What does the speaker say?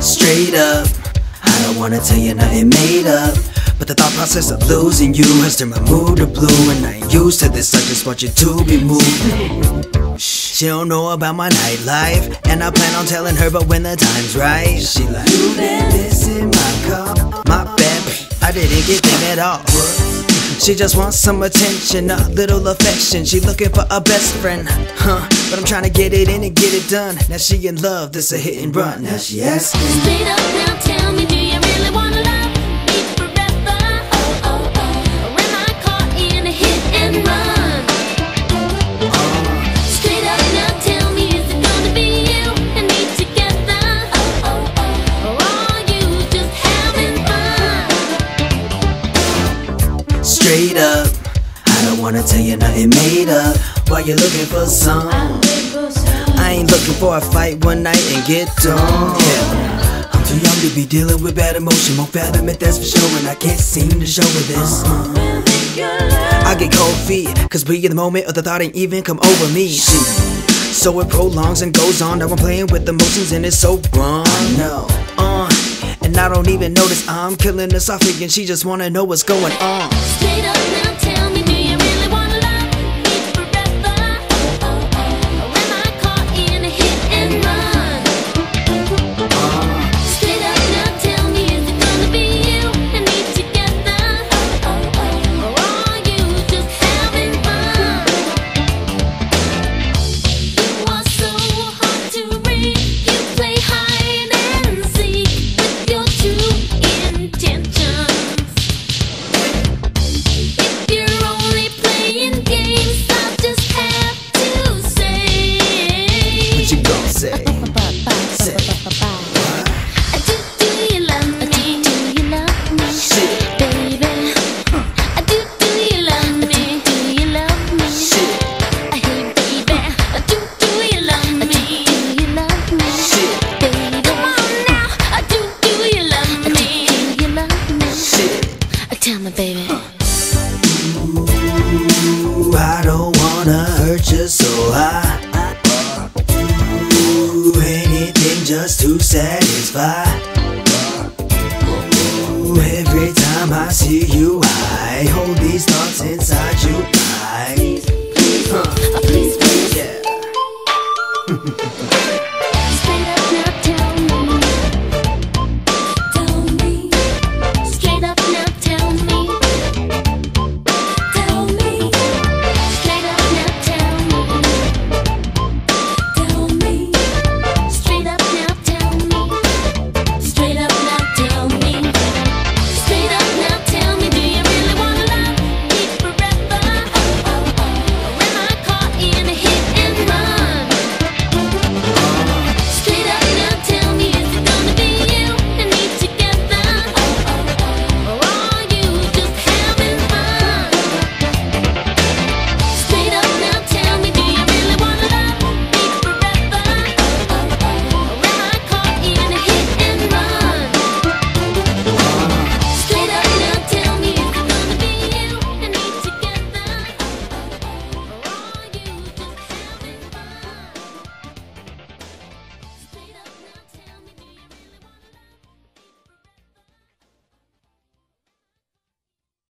Straight up, I don't wanna tell you nothing made up. But the thought process of losing you has turned my mood to blue. And I ain't used to this, I just want you to be moved. She don't know about my nightlife, and I plan on telling her, but when the time's right, she like, You this in my car, my bad, I didn't get them at all. She just wants some attention, a little affection. She looking for a best friend, huh? But I'm trying to get it in and get it done. Now she in love, this a hit and run. Now she asking. Straight up now, tell me, do you really wanna Straight up, I don't wanna tell you nothing made up. While you're looking for some, I ain't looking for a fight one night and get done. Yeah. I'm too young to be dealing with bad emotion. Won't fathom it, that's for sure. And I can't seem to show her this. I get cold feet, cause we in the moment of the thought ain't even come over me. So it prolongs and goes on. Now I'm playing with emotions and it's so wrong. No, uh, and I don't even notice I'm killing the softly, and she just wanna know what's going on. You so I Ooh, anything just to satisfy. Every time I see you